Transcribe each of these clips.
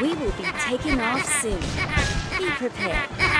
We will be taking off soon. Be prepared.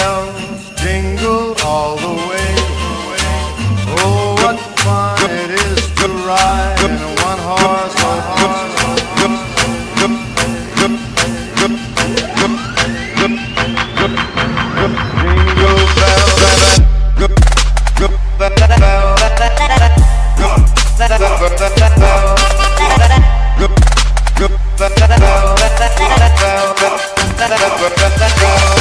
bells jingle all the way. Oh, what fun it is to ride in a one-horse Let's go.